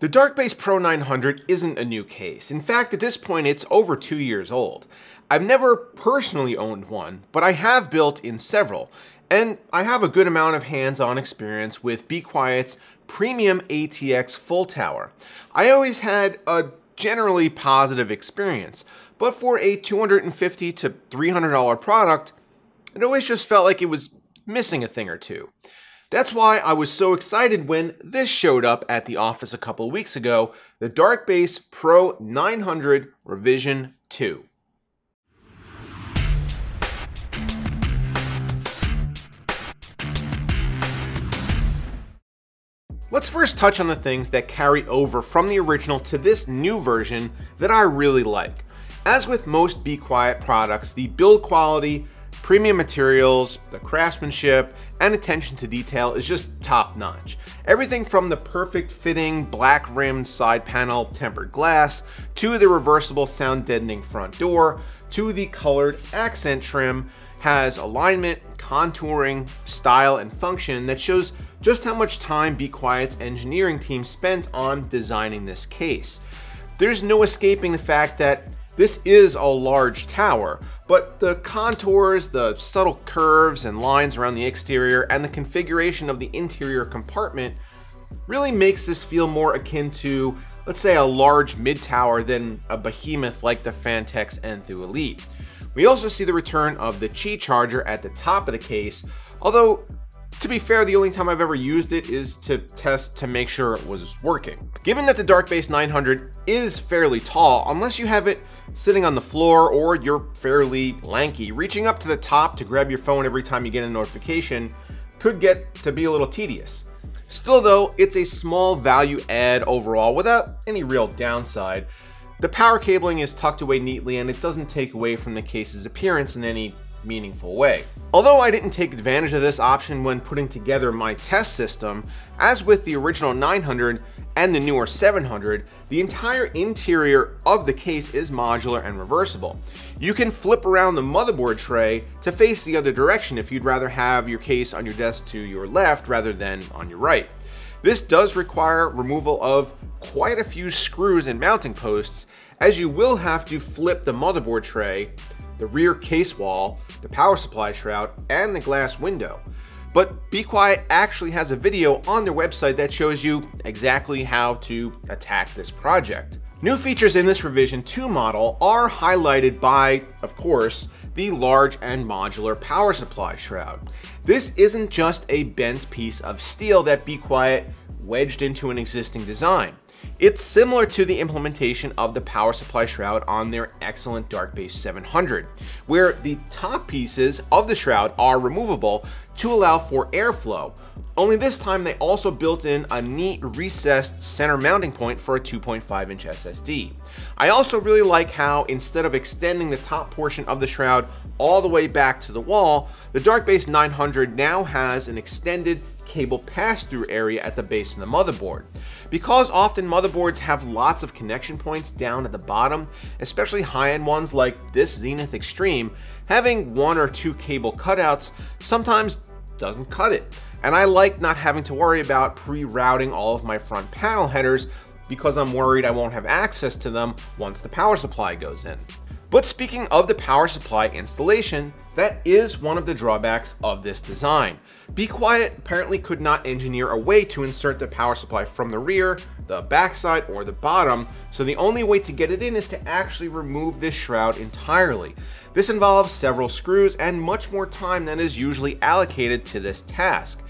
The Darkbase Pro 900 isn't a new case. In fact, at this point, it's over two years old. I've never personally owned one, but I have built in several, and I have a good amount of hands-on experience with Be Quiet's premium ATX full tower. I always had a generally positive experience, but for a 250 to $300 product, it always just felt like it was missing a thing or two. That's why I was so excited when this showed up at the office a couple of weeks ago, the Darkbase Pro 900 Revision 2. Let's first touch on the things that carry over from the original to this new version that I really like. As with most Be Quiet products, the build quality, premium materials, the craftsmanship, and attention to detail is just top notch. Everything from the perfect fitting black rimmed side panel tempered glass, to the reversible sound deadening front door, to the colored accent trim, has alignment, contouring, style, and function that shows just how much time Be Quiet's engineering team spent on designing this case. There's no escaping the fact that this is a large tower, but the contours, the subtle curves and lines around the exterior, and the configuration of the interior compartment really makes this feel more akin to, let's say, a large mid-tower than a behemoth like the Phanteks Enthoo Elite. We also see the return of the Qi charger at the top of the case, although to be fair, the only time I've ever used it is to test to make sure it was working. Given that the Darkbase 900 is fairly tall, unless you have it sitting on the floor or you're fairly lanky, reaching up to the top to grab your phone every time you get a notification could get to be a little tedious. Still though, it's a small value add overall without any real downside. The power cabling is tucked away neatly and it doesn't take away from the case's appearance in any meaningful way. Although I didn't take advantage of this option when putting together my test system, as with the original 900 and the newer 700, the entire interior of the case is modular and reversible. You can flip around the motherboard tray to face the other direction if you'd rather have your case on your desk to your left rather than on your right. This does require removal of quite a few screws and mounting posts, as you will have to flip the motherboard tray the rear case wall, the power supply shroud, and the glass window. But Be Quiet actually has a video on their website that shows you exactly how to attack this project. New features in this revision 2 model are highlighted by, of course, the large and modular power supply shroud. This isn't just a bent piece of steel that Be Quiet wedged into an existing design. It's similar to the implementation of the power supply shroud on their excellent Darkbase 700, where the top pieces of the shroud are removable to allow for airflow. Only this time they also built in a neat recessed center mounting point for a 2.5 inch SSD. I also really like how instead of extending the top portion of the shroud all the way back to the wall, the Darkbase 900 now has an extended cable pass-through area at the base of the motherboard. Because often motherboards have lots of connection points down at the bottom, especially high-end ones like this Zenith Extreme, having one or two cable cutouts sometimes doesn't cut it. And I like not having to worry about pre-routing all of my front panel headers because I'm worried I won't have access to them once the power supply goes in. But speaking of the power supply installation, that is one of the drawbacks of this design. Be Quiet apparently could not engineer a way to insert the power supply from the rear, the backside, or the bottom, so the only way to get it in is to actually remove this shroud entirely. This involves several screws and much more time than is usually allocated to this task.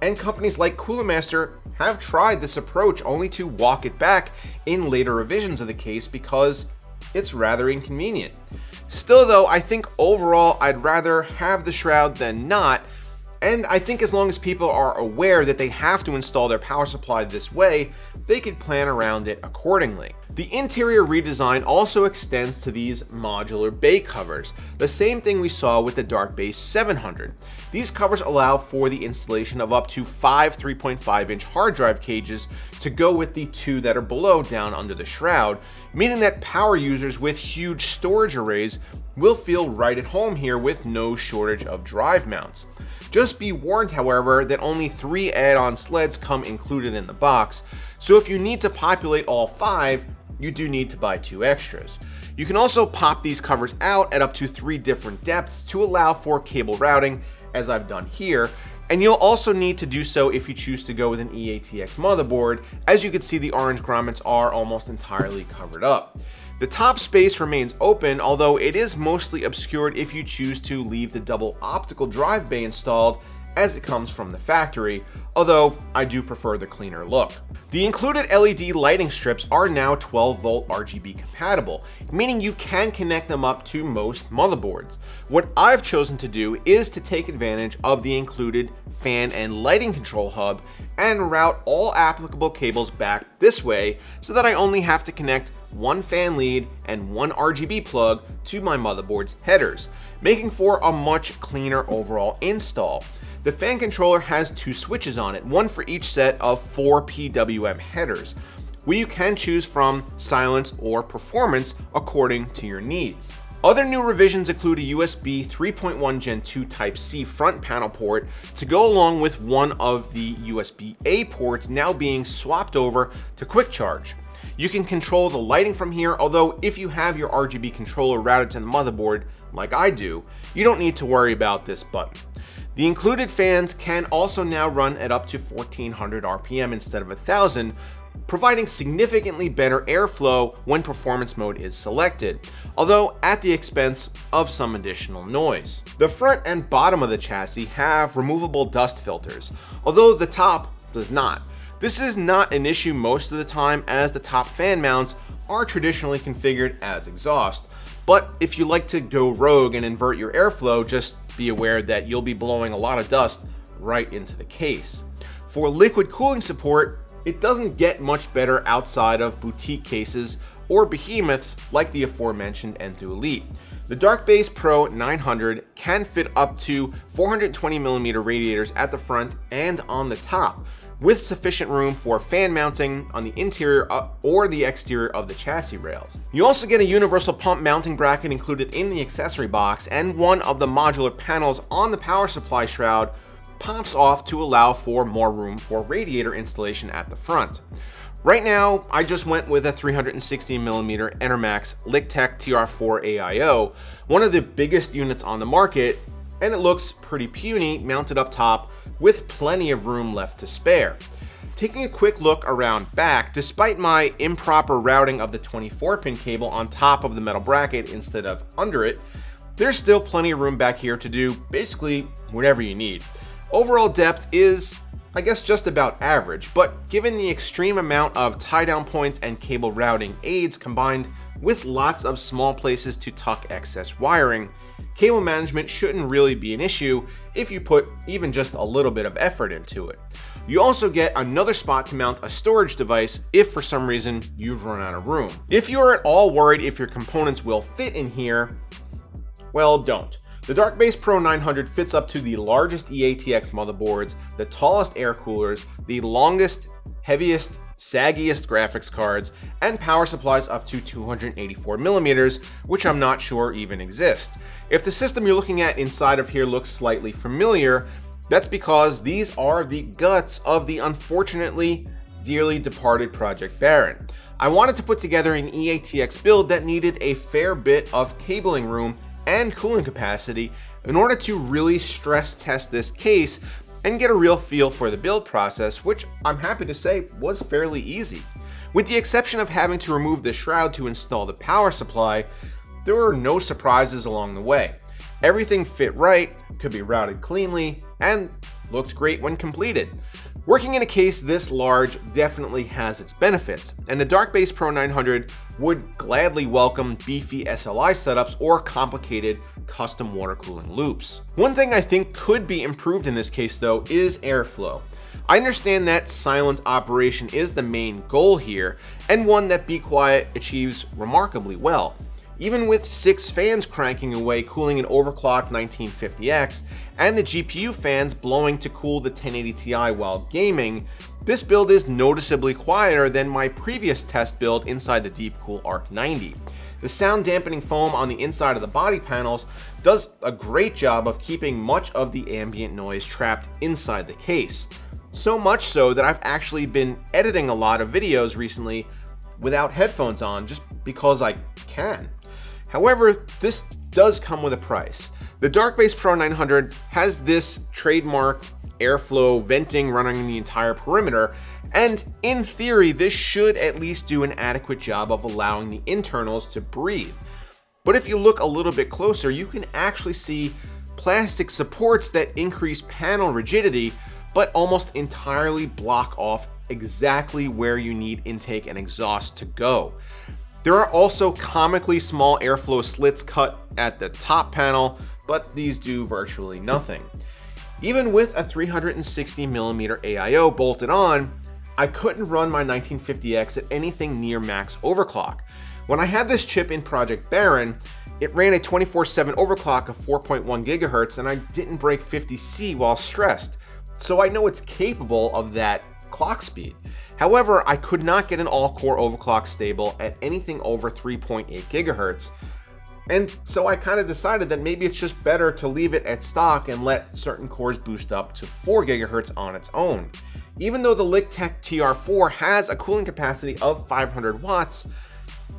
And companies like Cooler Master have tried this approach only to walk it back in later revisions of the case because it's rather inconvenient. Still though, I think overall I'd rather have the shroud than not, and I think as long as people are aware that they have to install their power supply this way, they could plan around it accordingly. The interior redesign also extends to these modular bay covers, the same thing we saw with the Dark Base 700. These covers allow for the installation of up to five 3.5 inch hard drive cages to go with the two that are below down under the shroud, meaning that power users with huge storage arrays will feel right at home here with no shortage of drive mounts. Just be warned, however, that only three add-on sleds come included in the box, so if you need to populate all five, you do need to buy two extras. You can also pop these covers out at up to three different depths to allow for cable routing, as I've done here, and you'll also need to do so if you choose to go with an EATX motherboard. As you can see, the orange grommets are almost entirely covered up. The top space remains open, although it is mostly obscured if you choose to leave the double optical drive bay installed as it comes from the factory, although I do prefer the cleaner look. The included LED lighting strips are now 12 volt RGB compatible, meaning you can connect them up to most motherboards. What I've chosen to do is to take advantage of the included fan and lighting control hub and route all applicable cables back this way so that I only have to connect one fan lead and one RGB plug to my motherboard's headers, making for a much cleaner overall install. The fan controller has two switches on it, one for each set of four PWM headers, where you can choose from silence or performance according to your needs. Other new revisions include a USB 3.1 Gen 2 Type-C front panel port to go along with one of the USB-A ports now being swapped over to Quick Charge. You can control the lighting from here, although if you have your RGB controller routed to the motherboard, like I do, you don't need to worry about this button. The included fans can also now run at up to 1400 RPM instead of 1000, providing significantly better airflow when performance mode is selected, although at the expense of some additional noise. The front and bottom of the chassis have removable dust filters, although the top does not. This is not an issue most of the time as the top fan mounts are traditionally configured as exhaust, but if you like to go rogue and invert your airflow, just be aware that you'll be blowing a lot of dust right into the case. For liquid cooling support, it doesn't get much better outside of boutique cases or behemoths like the aforementioned Enthoo Elite. The Darkbase Pro 900 can fit up to 420 millimeter radiators at the front and on the top, with sufficient room for fan mounting on the interior uh, or the exterior of the chassis rails. You also get a universal pump mounting bracket included in the accessory box, and one of the modular panels on the power supply shroud pops off to allow for more room for radiator installation at the front. Right now, I just went with a 360mm Enermax LiqTech TR4 AIO, one of the biggest units on the market, and it looks pretty puny mounted up top with plenty of room left to spare. Taking a quick look around back, despite my improper routing of the 24 pin cable on top of the metal bracket instead of under it, there's still plenty of room back here to do basically whatever you need. Overall depth is, I guess, just about average, but given the extreme amount of tie down points and cable routing aids combined with lots of small places to tuck excess wiring, cable management shouldn't really be an issue if you put even just a little bit of effort into it. You also get another spot to mount a storage device if for some reason you've run out of room. If you're at all worried if your components will fit in here, well, don't. The Darkbase Pro 900 fits up to the largest EATX motherboards, the tallest air coolers, the longest, heaviest saggiest graphics cards, and power supplies up to 284 millimeters, which I'm not sure even exist. If the system you're looking at inside of here looks slightly familiar, that's because these are the guts of the unfortunately dearly departed Project Baron. I wanted to put together an EATX build that needed a fair bit of cabling room and cooling capacity in order to really stress test this case and get a real feel for the build process, which I'm happy to say was fairly easy. With the exception of having to remove the shroud to install the power supply, there were no surprises along the way. Everything fit right, could be routed cleanly, and looked great when completed. Working in a case this large definitely has its benefits, and the Darkbase Pro 900 would gladly welcome beefy SLI setups or complicated custom water cooling loops. One thing I think could be improved in this case though is airflow. I understand that silent operation is the main goal here, and one that Be Quiet achieves remarkably well. Even with six fans cranking away cooling an overclocked 1950X and the GPU fans blowing to cool the 1080 Ti while gaming, this build is noticeably quieter than my previous test build inside the Deepcool ARK 90. The sound dampening foam on the inside of the body panels does a great job of keeping much of the ambient noise trapped inside the case. So much so that I've actually been editing a lot of videos recently without headphones on just because I can. However, this does come with a price. The Darkbase Pro 900 has this trademark airflow venting running the entire perimeter, and in theory, this should at least do an adequate job of allowing the internals to breathe. But if you look a little bit closer, you can actually see plastic supports that increase panel rigidity, but almost entirely block off exactly where you need intake and exhaust to go. There are also comically small airflow slits cut at the top panel, but these do virtually nothing. Even with a 360mm AIO bolted on, I couldn't run my 1950X at anything near max overclock. When I had this chip in Project Baron, it ran a 24-7 overclock of 4.1 GHz and I didn't break 50C while stressed, so I know it's capable of that clock speed. However, I could not get an all-core overclock stable at anything over 3.8 GHz, and so I kind of decided that maybe it's just better to leave it at stock and let certain cores boost up to 4 GHz on its own. Even though the LiqTech TR4 has a cooling capacity of 500 watts,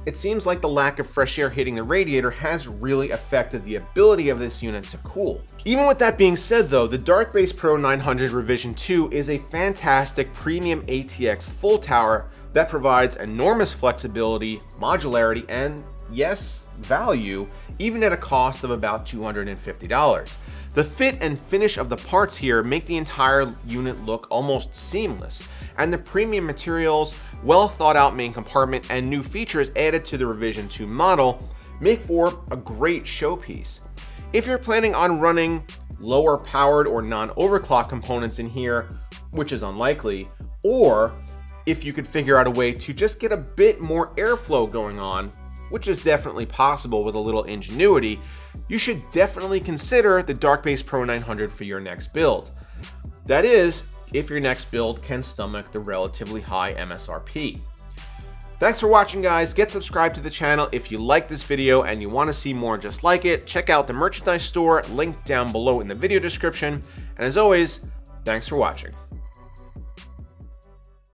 it seems like the lack of fresh air hitting the radiator has really affected the ability of this unit to cool. Even with that being said though, the Darkbase Pro 900 Revision 2 is a fantastic premium ATX full tower that provides enormous flexibility, modularity, and yes, value, even at a cost of about $250. The fit and finish of the parts here make the entire unit look almost seamless, and the premium materials, well thought out main compartment, and new features added to the Revision 2 model make for a great showpiece. If you're planning on running lower powered or non-overclock components in here, which is unlikely, or if you could figure out a way to just get a bit more airflow going on, which is definitely possible with a little ingenuity, you should definitely consider the Darkbase Pro 900 for your next build. That is, if your next build can stomach the relatively high MSRP. Thanks for watching guys, get subscribed to the channel if you like this video and you want to see more just like it, check out the merchandise store linked down below in the video description, and as always, thanks for watching.